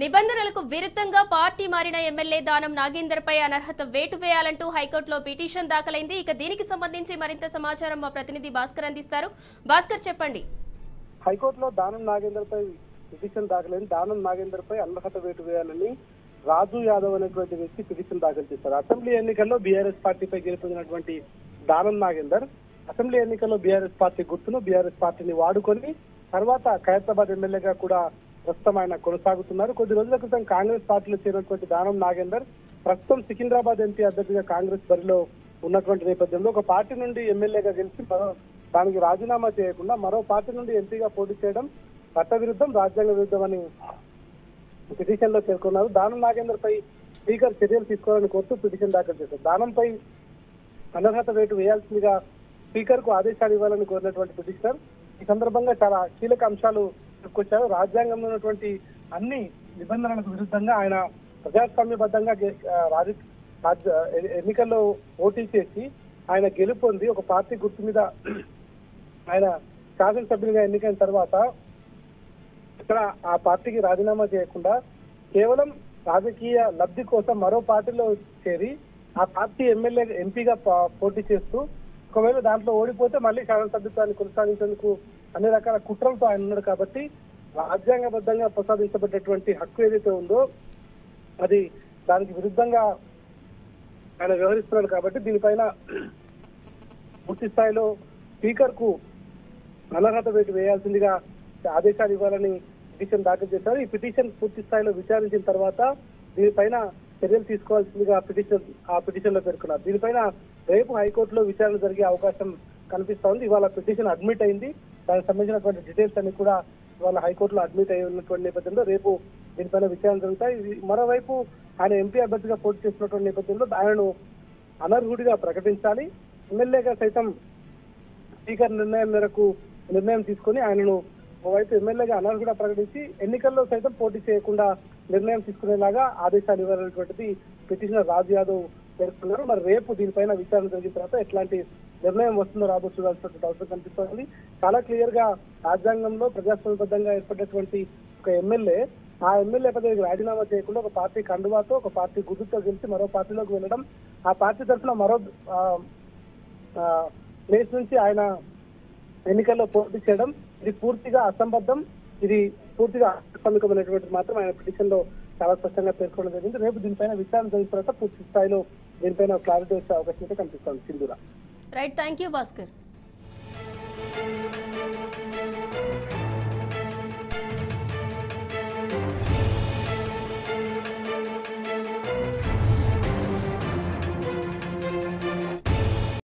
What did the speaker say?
నిబంధనలకు విరుద్ధంగా పార్టీ మారిన ఎమ్మెల్యే దానం నాగేందర్పై అనర్హత వేటు వేయాలంటూ హైకోర్టులో పిటిషన్ దాఖలైంది. ఇక దీనికి సంబంధించి మరింత సమాచారం మా ప్రతినిధి భాస్కర్ అందిస్తారు. భాస్కర్ చెప్పండి. హైకోర్టులో దానం నాగేందర్పై పిటిషన్ దాఖలైంది. దానం నాగేందర్పై అనర్హత వేటు వేయాలని రాజు యాదవ్ అనేటువంటి వ్యక్తి పిటిషన్ దాఖలు చేశారు. అసెంబ్లీ ఎన్నికల్లో బీఆర్ఎస్ పార్టీపై గెలుపొందినటువంటి దానం నాగేందర్ అసెంబ్లీ ఎన్నికల్లో బీఆర్ఎస్ పార్టీ గుర్తును బీఆర్ఎస్ పార్టీని వాడుకొని తర్వాత ఖైరతాబాద్ ఎమ్మెల్యేగా కూడా ప్రస్తుతం ఆయన కొనసాగుతున్నారు. కొద్ది రోజుల క్రితం కాంగ్రెస్ పార్టీలో చేరినటువంటి దానం నాగేందర్ ప్రస్తుతం సికింద్రాబాద్ ఎంపీ అభ్యర్థిగా కాంగ్రెస్ బరిలో ఉన్నటువంటి నేపథ్యంలో ఒక పార్టీ నుండి ఎమ్మెల్యేగా గెలిచి మరో దానికి రాజీనామా చేయకుండా మరో పార్టీ నుండి ఎంపీగా పోటీ చేయడం చట్టవిరుద్ధం రాజ్యాంగ విరుద్ధం అని పిటిషన్లో పేర్కొన్నారు. దానం నాగేందర్ పై స్పీకర్ చర్యలు తీసుకోవాలని కోరుతూ పిటిషన్ దాఖలు చేశారు. దానంపై అనర్హత వేటు వేయాల్సిందిగా స్పీకర్కు ఆదేశాలు ఇవ్వాలని కోరినటువంటి పిటిషనర్. ఈ సందర్భంగా చాలా కీలక అంశాలు చెప్పుకొచ్చారు రాజ్యాంగంలో ఉన్నటువంటి అన్ని నిబంధనలకు విరుద్ధంగా ఆయన ప్రజాస్వామ్యబద్ధంగా రాజ- ఎన్నికల్లో పోటీ చేసి ఆయన గెలుపొంది ఒక పార్టీ గుర్తు మీద ఆయన శాసనసభ్యునిగా ఎన్నికైన తర్వాత ఇక్కడ ఆ పార్టీకి రాజీనామా చేయకుండా కేవలం రాజకీయ లబ్ధి కోసం మరో పార్టీలో చేరి ఆ పార్టీ ఎమ్మెల్యే ఎంపీగా పోటీ చేస్తూ ఒకవేళ దాంట్లో ఓడిపోతే మళ్ళీ శాసనసభ్యత్వాన్ని కొనసాగించేందుకు అన్ని రకాల కుట్రలతో ఆయన ఉన్నాడు కాబట్టి రాజ్యాంగబద్ధంగా ప్రసాదించబడ్డటువంటి హక్కు ఏదైతే ఉందో అది దానికి విరుద్ధంగా ఆయన వ్యవహరిస్తున్నాడు కాబట్టి దీనిపైన పూర్తి స్థాయిలో స్పీకర్కు అనర్హత వేటు వేయాల్సిందిగా ఆదేశాలు ఇవ్వాలని పిటిషన్ దాఖలు చేశారు. ఈ పిటిషన్ పూర్తి స్థాయిలో విచారించిన తర్వాత దీనిపైన చర్యలు తీసుకోవాల్సిందిగా పిటిషన్ ఆ పిటిషన్లో పేర్కొన్నారు. దీనిపైన రేపు హైకోర్టులో విచారణ జరిగే అవకాశం కనిపిస్తా ఉంది ఇవాళ పిటిషన్ అడ్మిట్ అయింది. దానికి సంబంధించినటువంటి డీటెయిల్స్ అన్ని కూడా ఇవాళ హైకోర్టులో అడ్మిట్ అయి ఉన్నటువంటి నేపథ్యంలో రేపు దీనిపైన విచారణ జరుగుతాయి. మరోవైపు ఆయన ఎంపీ అభ్యర్థిగా పోటీ చేస్తున్నటువంటి నేపథ్యంలో ఆయనను అనర్హుడిగా ప్రకటించాలి. ఎమ్మెల్యేగా సైతం స్పీకర్ నిర్ణయం మేరకు నిర్ణయం తీసుకొని ఆయనను ఓవైపు ఎమ్మెల్యేగా అనర్హుడా ప్రకటించి ఎన్నికల్లో సైతం పోటీ చేయకుండా నిర్ణయం తీసుకునేలాగా ఆదేశాలు ఇవ్వాలనేటువంటిది పిటిషనర్ రాజు యాదవ్ పేర్కొన్నారు. మరి రేపు దీనిపైన విచారణ జరిగిన తర్వాత ఎట్లాంటి నిర్ణయం వస్తుందో రాబో చూడాల్సినటువంటి అవసరం కనిపిస్తోంది. చాలా క్లియర్గా రాజ్యాంగంలో ప్రజాస్వామ్యబద్ధంగా ఏర్పడినటువంటి ఒక ఎమ్మెల్యే ఆ ఎమ్మెల్యే పదవికి రాజీనామా చేయకుండా ఒక పార్టీ కండువాతో ఒక పార్టీ గుర్తుతో గెలిచి మరో పార్టీలోకి వెళ్ళడం ఆ పార్టీ తరఫున మరో ప్లేస్ నుంచి ఆయన ఎన్నికల్లో పోటీ చేయడం ఇది పూర్తిగా అసంబద్ధం. ఇది పూర్తిగా అసంకమైనటువంటి మాత్రం ఆయన పిటిషన్లో చాలా స్పష్టంగా పేర్కొనడం జరిగింది. రేపు దీనిపైన విచారణ జరిగిన తర్వాత పూర్తి స్థాయిలో దీనిపైన క్లారిటీ వచ్చే అవకాశం అయితే కనిపిస్తుంది Sindhura. Right thank you Bhaskar